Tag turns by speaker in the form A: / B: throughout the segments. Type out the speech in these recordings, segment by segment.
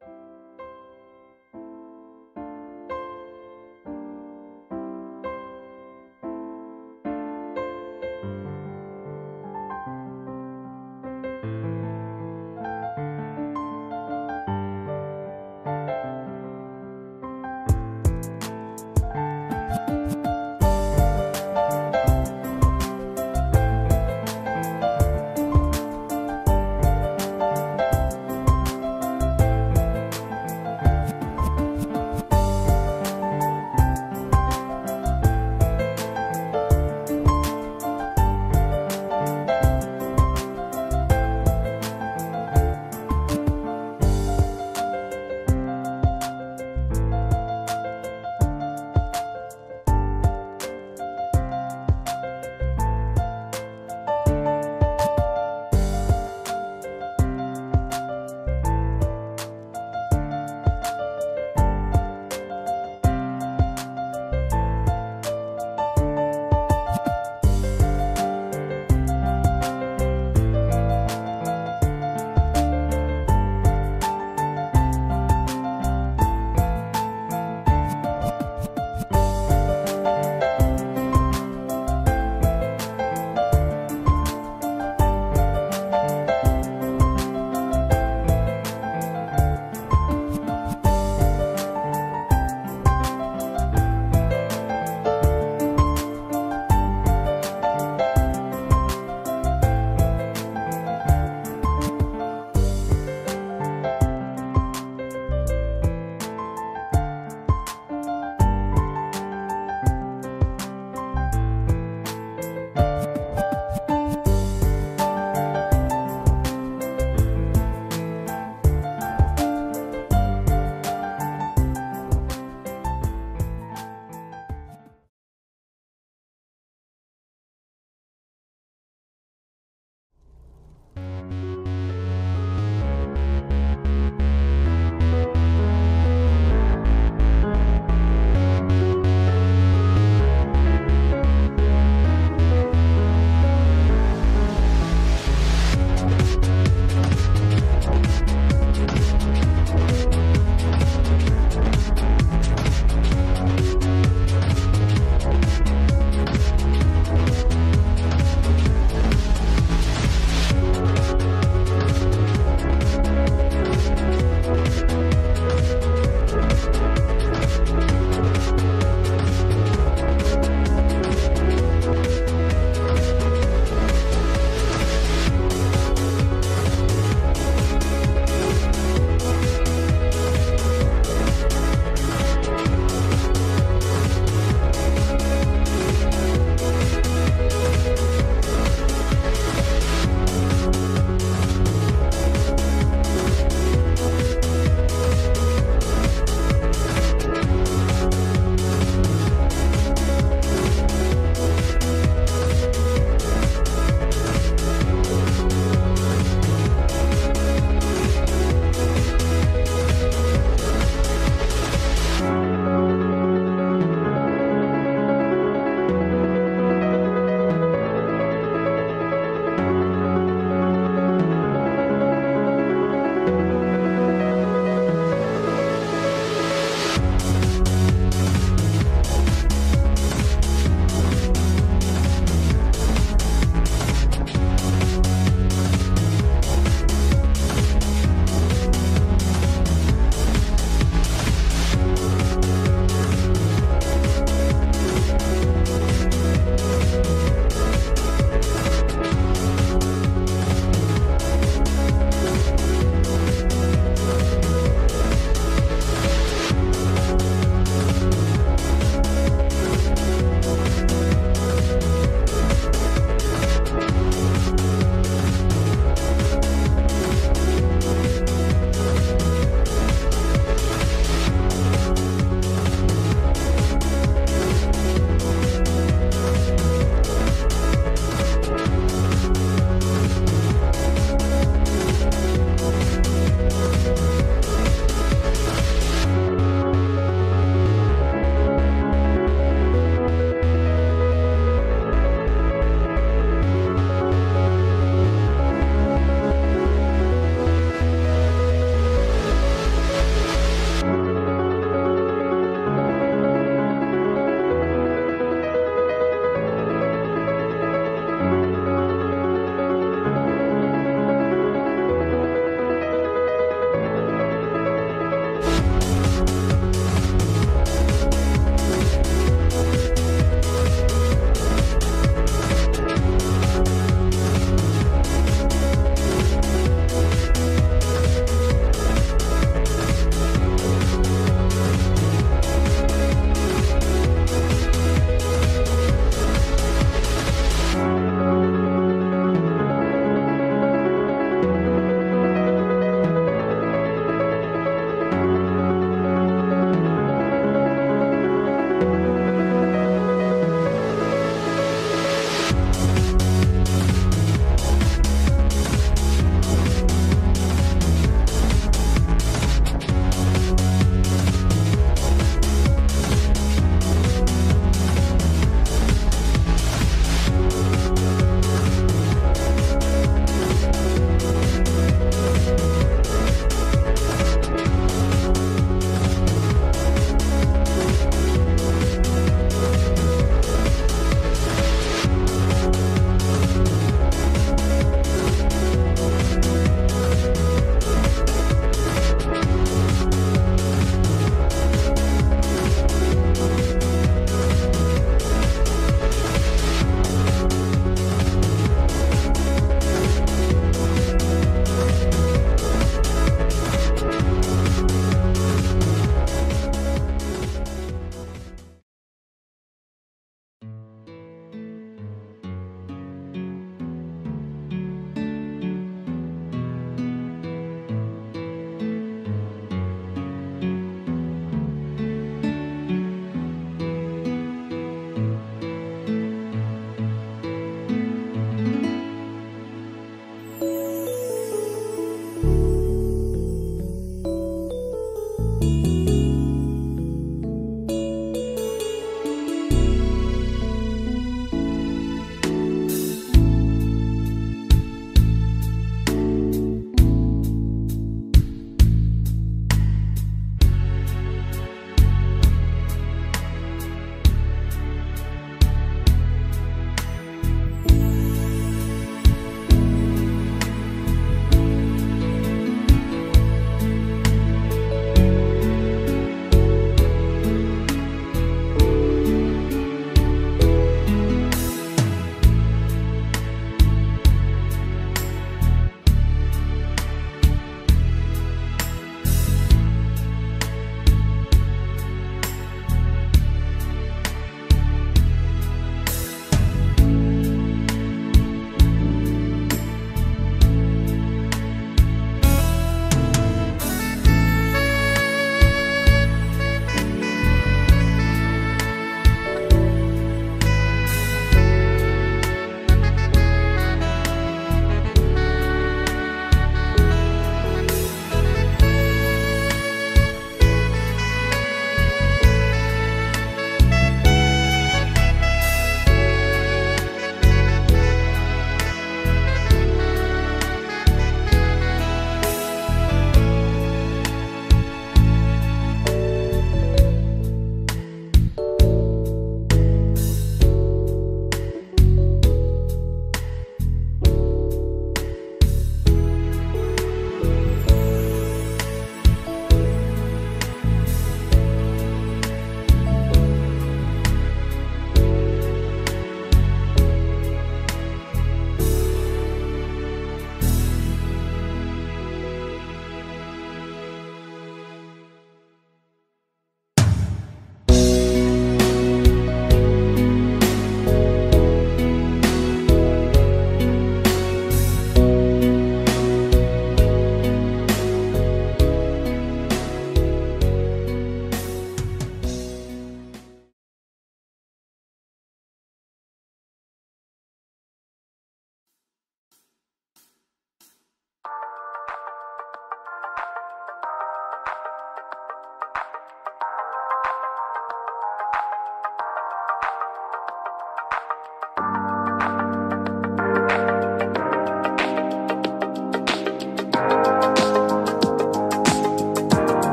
A: Bye.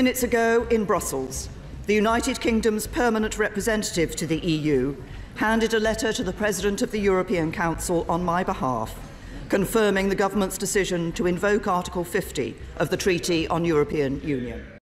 A: Minutes ago in Brussels, the United Kingdom's permanent representative to the EU handed a letter to the President of the European Council on my behalf, confirming the government's decision to invoke Article 50 of the Treaty on European Union.